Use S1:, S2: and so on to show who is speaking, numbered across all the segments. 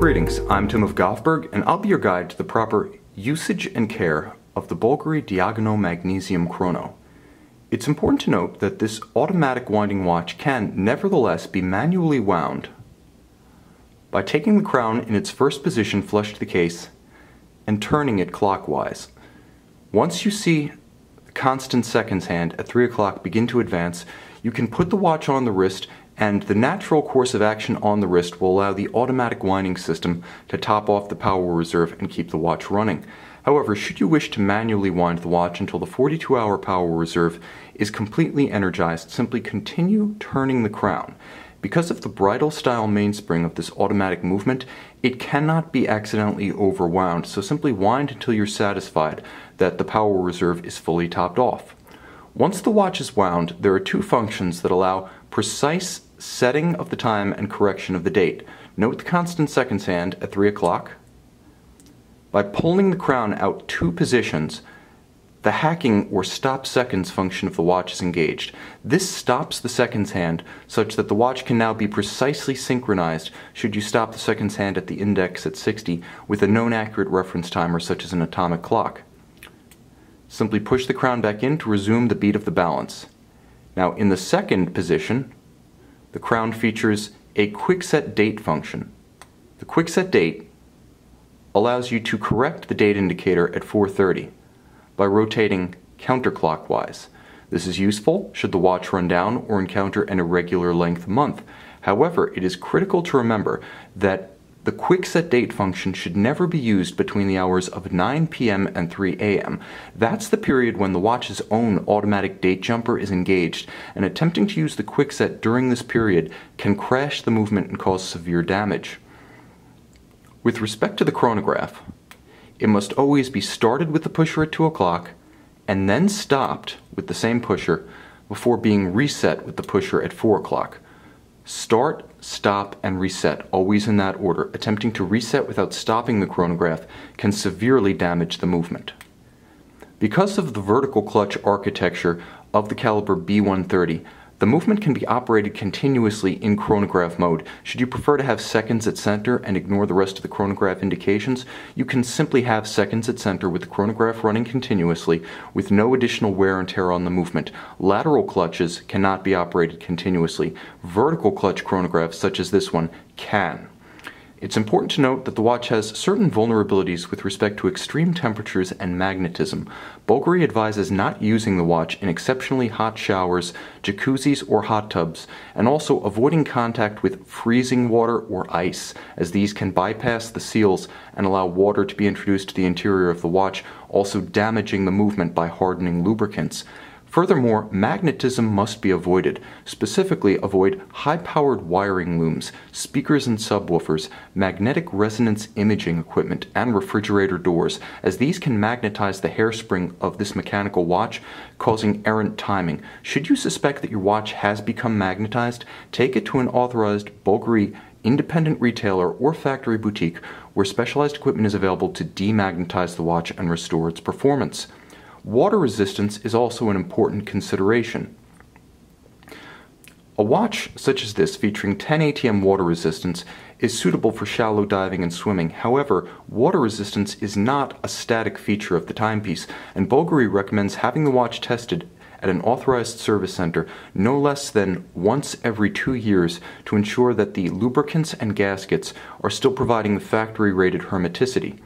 S1: Greetings, I'm Tim of Govberg, and I'll be your guide to the proper usage and care of the Bulgari Diagono Magnesium Chrono. It's important to note that this automatic winding watch can nevertheless be manually wound by taking the crown in its first position flush to the case and turning it clockwise. Once you see the constant seconds hand at 3 o'clock begin to advance, you can put the watch on the wrist and the natural course of action on the wrist will allow the automatic winding system to top off the power reserve and keep the watch running. However, should you wish to manually wind the watch until the 42 hour power reserve is completely energized, simply continue turning the crown. Because of the bridle style mainspring of this automatic movement, it cannot be accidentally overwound, so simply wind until you're satisfied that the power reserve is fully topped off. Once the watch is wound, there are two functions that allow precise setting of the time and correction of the date. Note the constant seconds hand at 3 o'clock. By pulling the crown out two positions, the hacking or stop seconds function of the watch is engaged. This stops the seconds hand such that the watch can now be precisely synchronized should you stop the seconds hand at the index at 60 with a known accurate reference timer such as an atomic clock. Simply push the crown back in to resume the beat of the balance. Now in the second position, the crown features a quick set date function. The quick set date allows you to correct the date indicator at 430 by rotating counterclockwise. This is useful should the watch run down or encounter an irregular length month. However, it is critical to remember that the quick set date function should never be used between the hours of 9 p.m. and 3 a.m. That's the period when the watch's own automatic date jumper is engaged, and attempting to use the quick set during this period can crash the movement and cause severe damage. With respect to the chronograph, it must always be started with the pusher at 2 o'clock and then stopped with the same pusher before being reset with the pusher at 4 o'clock. Start, stop, and reset, always in that order. Attempting to reset without stopping the chronograph can severely damage the movement. Because of the vertical clutch architecture of the caliber B130, the movement can be operated continuously in chronograph mode. Should you prefer to have seconds at center and ignore the rest of the chronograph indications, you can simply have seconds at center with the chronograph running continuously with no additional wear and tear on the movement. Lateral clutches cannot be operated continuously. Vertical clutch chronographs such as this one can. It's important to note that the watch has certain vulnerabilities with respect to extreme temperatures and magnetism. Bulgari advises not using the watch in exceptionally hot showers, jacuzzis, or hot tubs, and also avoiding contact with freezing water or ice, as these can bypass the seals and allow water to be introduced to the interior of the watch, also damaging the movement by hardening lubricants. Furthermore, magnetism must be avoided. Specifically, avoid high-powered wiring looms, speakers and subwoofers, magnetic resonance imaging equipment, and refrigerator doors, as these can magnetize the hairspring of this mechanical watch, causing errant timing. Should you suspect that your watch has become magnetized, take it to an authorized Bulgari independent retailer or factory boutique where specialized equipment is available to demagnetize the watch and restore its performance. Water resistance is also an important consideration. A watch such as this featuring 10 ATM water resistance is suitable for shallow diving and swimming. However, water resistance is not a static feature of the timepiece, and Bulgari recommends having the watch tested at an authorized service center no less than once every two years to ensure that the lubricants and gaskets are still providing the factory rated hermeticity.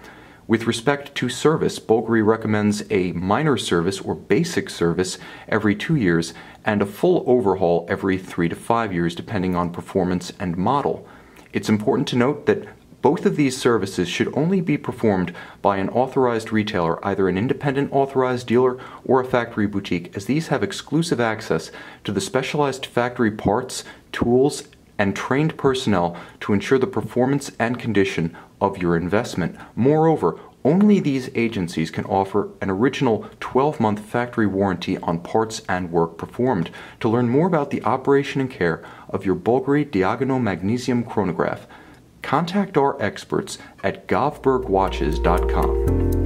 S1: With respect to service, Bulgari recommends a minor service or basic service every two years and a full overhaul every three to five years depending on performance and model. It's important to note that both of these services should only be performed by an authorized retailer, either an independent authorized dealer or a factory boutique, as these have exclusive access to the specialized factory parts, tools, and trained personnel to ensure the performance and condition of your investment. Moreover, only these agencies can offer an original 12 month factory warranty on parts and work performed. To learn more about the operation and care of your Bulgari Diagono Magnesium chronograph, contact our experts at govbergwatches.com.